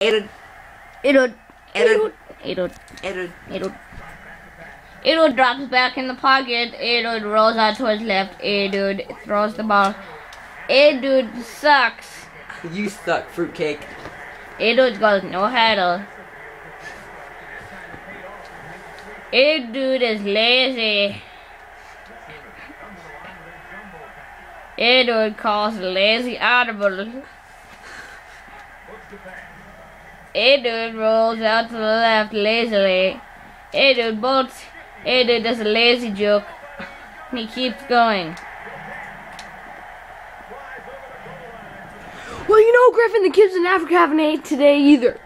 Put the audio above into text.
Edud. Edud. Edud. Edud drops back in the pocket. Edud rolls out to his left. Edud throws the ball. Edud sucks. You suck, fruitcake. Edud goes no huddle. Edud is lazy. Edud calls lazy audible. Edud rolls out to the left lazily. Edud bolts. Edud does a lazy joke. He keeps going. Well, you know, Griffin, the kids in Africa haven't ate today either.